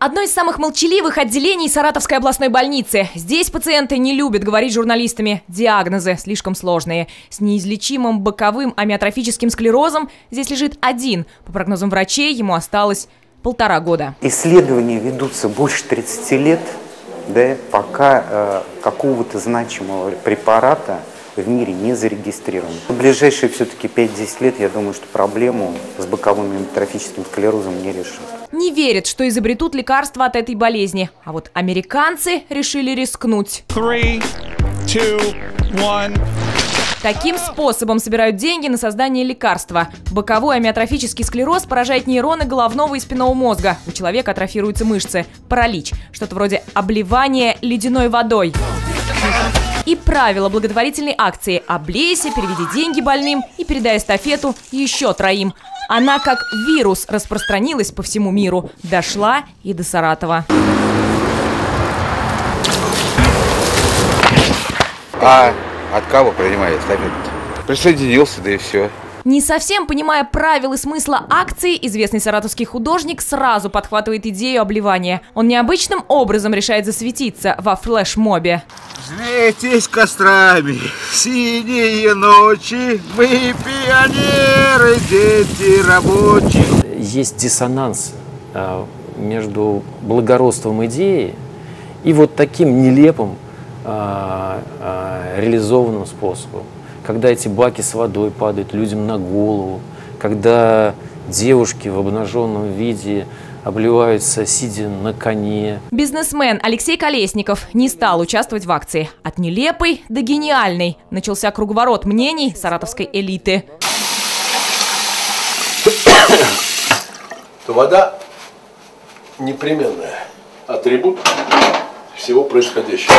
Одно из самых молчаливых отделений Саратовской областной больницы. Здесь пациенты не любят говорить журналистами. Диагнозы слишком сложные. С неизлечимым боковым амиотрофическим склерозом здесь лежит один. По прогнозам врачей, ему осталось полтора года. Исследования ведутся больше 30 лет, да, пока э, какого-то значимого препарата в мире не зарегистрирован. В ближайшие все-таки 5-10 лет, я думаю, что проблему с боковым амиотрофическим склерозом не решат. Не верят, что изобретут лекарства от этой болезни. А вот американцы решили рискнуть. Three, two, one. Таким способом собирают деньги на создание лекарства. Боковой амиотрофический склероз поражает нейроны головного и спинного мозга. У человека атрофируются мышцы. Паралич. Что-то вроде обливания ледяной водой. И правило благотворительной акции «Облейся, переведи деньги больным и передай эстафету еще троим». Она как вирус распространилась по всему миру, дошла и до Саратова. А от кого принимает эстафету? Присоединился, да и все. Не совсем понимая правил и смысла акции, известный саратовский художник сразу подхватывает идею обливания. Он необычным образом решает засветиться во флешмобе. Светись кострами, синие ночи, мы пионеры, дети рабочие. есть диссонанс а, между благородством идеи и вот таким нелепым а, а, реализованным способом. Когда эти баки с водой падают людям на голову, когда девушки в обнаженном виде обливаются, сидя на коне. Бизнесмен Алексей Колесников не стал участвовать в акции. От нелепой до гениальной начался круговорот мнений саратовской элиты. то вода непременная атрибут всего происходящего.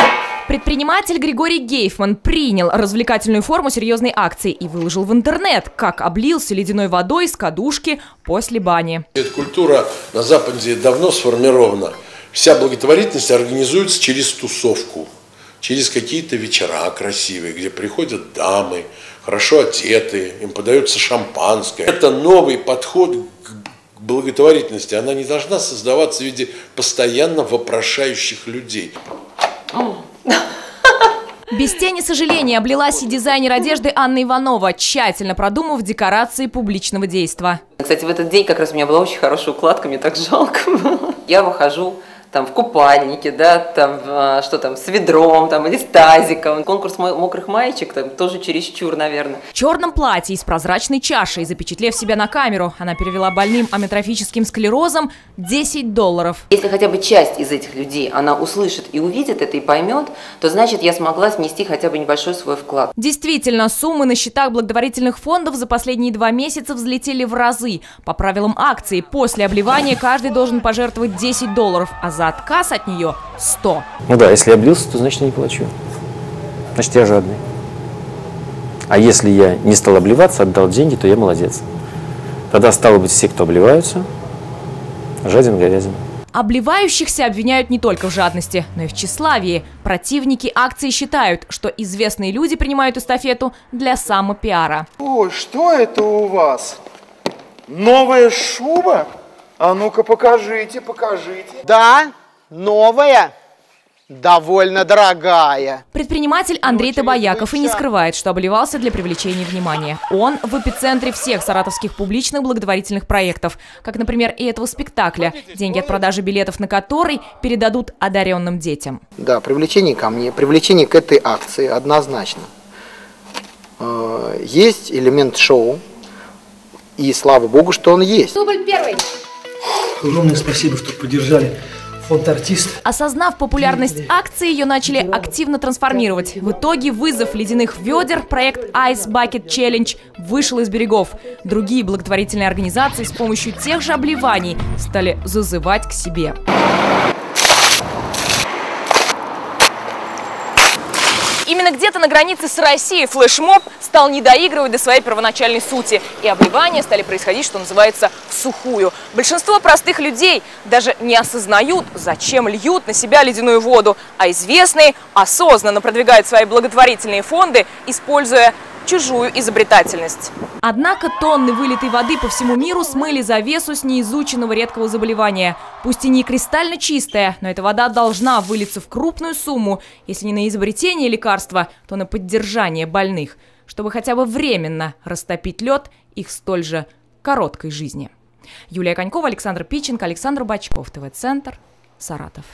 Предприниматель Григорий Гейфман принял развлекательную форму серьезной акции и выложил в интернет, как облился ледяной водой с кадушки после бани. Эта культура на Западе давно сформирована. Вся благотворительность организуется через тусовку, через какие-то вечера красивые, где приходят дамы, хорошо одетые, им подается шампанское. Это новый подход к благотворительности. Она не должна создаваться в виде постоянно вопрошающих людей. Без тени сожаления облилась и дизайнер одежды Анна Иванова, тщательно продумав декорации публичного действа. Кстати, в этот день как раз у меня была очень хорошая укладка, мне так жалко было. Я выхожу там в купальнике, да, там, а, что там, с ведром, там, или с тазиком. Конкурс мо- мокрых маечек, там, тоже чересчур, наверное. В черном платье и с прозрачной чашей, запечатлев себя на камеру, она перевела больным амиотрофическим склерозом 10 долларов. Если хотя бы часть из этих людей, она услышит и увидит это и поймет, то значит я смогла снести хотя бы небольшой свой вклад. Действительно, суммы на счетах благотворительных фондов за последние два месяца взлетели в разы. По правилам акции, после обливания каждый должен пожертвовать 10 долларов, а за отказ от нее 100. Ну да, если я облился, то значит я не плачу. Значит, я жадный. А если я не стал обливаться, отдал деньги, то я молодец. Тогда стало быть все, кто обливаются, жаден говядин. Обливающихся обвиняют не только в жадности, но и в тщеславии. Противники акции считают, что известные люди принимают эстафету для самопиара. Ой, что это у вас? Новая шуба? А ну-ка покажите, покажите. Да, новая, довольно дорогая. Предприниматель Андрей Табаяков и не скрывает, что обливался для привлечения внимания. Он в эпицентре всех саратовских публичных благотворительных проектов, как, например, и этого спектакля, деньги от продажи билетов на который передадут одаренным детям. Да, привлечение ко мне, привлечение к этой акции однозначно. Э, Есть элемент шоу, и слава богу, что он есть. Огромное спасибо, что поддержали фонд «Артист». Осознав популярность акции, ее начали активно трансформировать. В итоге вызов ледяных ведер, проект Ice Bucket Challenge, вышел из берегов. Другие благотворительные организации с помощью тех же обливаний стали зазывать к себе. Именно где-то на границе с Россией флешмоб стал не доигрывать до своей первоначальной сути. И обливания стали происходить, что называется, в сухую. Большинство простых людей даже не осознают, зачем льют на себя ледяную воду. А известные осознанно продвигают свои благотворительные фонды, используя чужую изобретательность. Однако тонны вылитой воды по всему миру смыли завесу с неизученного редкого заболевания. Пусть и не кристально чистая, но эта вода должна вылиться в крупную сумму, если не на изобретение лекарства, то на поддержание больных, чтобы хотя бы временно растопить лед их столь же короткой жизни. Юлия Конькова, Александр Пиченко, Александр Бачков, ТВ-центр, Саратов.